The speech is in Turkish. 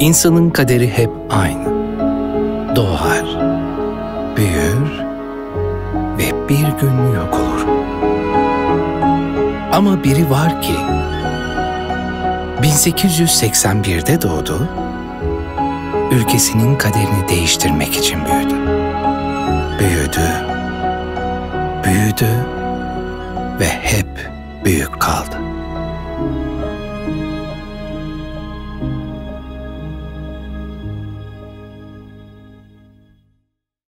İnsanın kaderi hep aynı. Doğar, büyür ve bir gün yok olur. Ama biri var ki 1881'de doğdu, ülkesinin kaderini değiştirmek için büyüdü. Büyüdü, büyüdü ve hep büyük kaldı.